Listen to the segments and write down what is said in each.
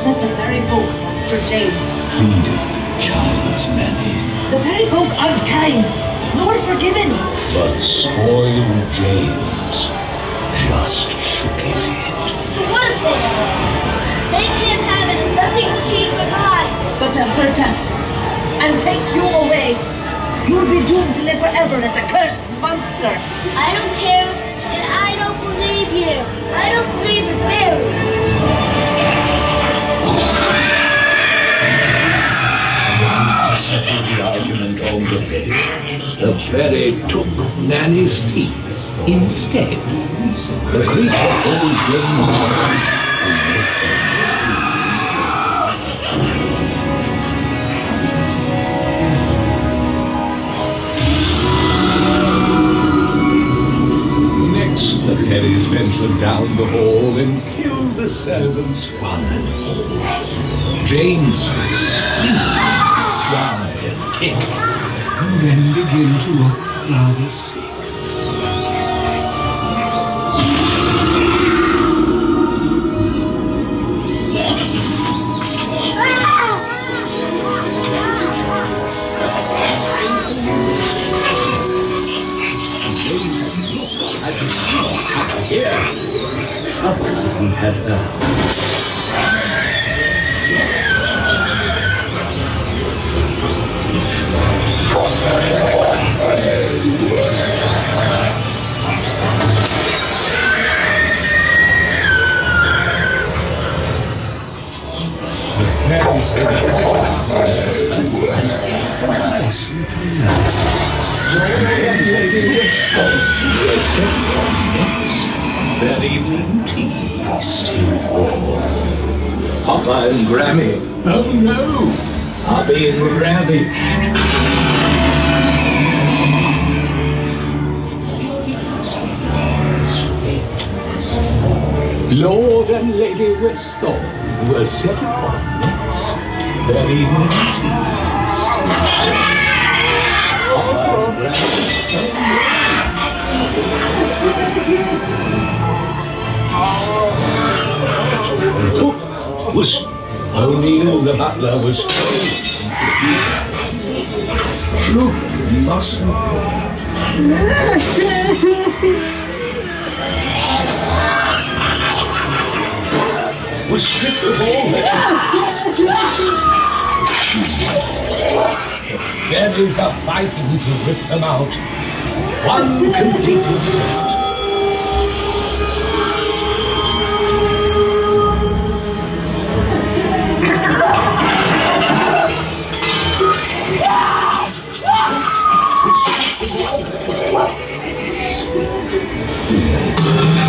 upset the very folk, Master James. Pleaded the child's nanny. The very folk aren't kind, nor forgiving. But spoiled James just shook his head. So what if they They can't have it and nothing will change my mind. But they'll hurt us and take you away. You'll be doomed to live forever as a cursed monster. I don't care, and I don't believe you. I don't believe in fairies. The argument on the bed, the fairy took Nanny's teeth instead. The creature pulled James Next, the fairies ventured down the hall and killed the servants one and all. James and then begin to look rather sick. Here, oh, trouble he had earned. That evening tea still warm. Papa and Grammy, oh no, are being ravished. Lord and Lady Westthorne were set upon Grammy, cook was O'Neill the butler was told. Children mustn't. Was stripped of all The fairies are fighting to rip them out. One completed set. You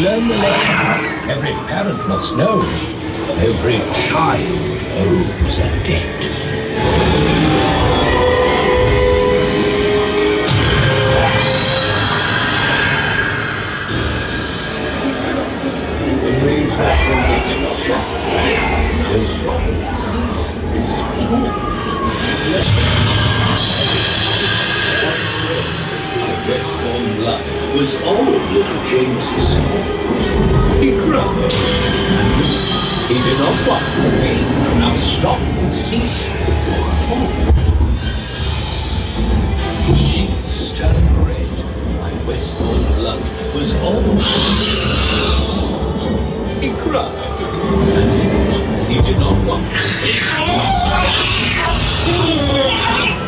learn the lesson every parent must know. Every child owes a debt. Rains were Westbourne blood was all little James's fault. He cried. And he did not want the rain to now stop and cease. Sheets turned red. My Westbourne blood was all. He cried. He did not want the rain.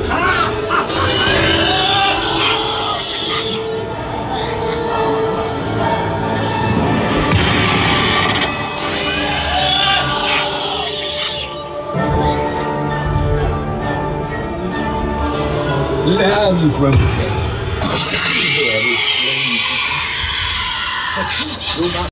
the Learn from James.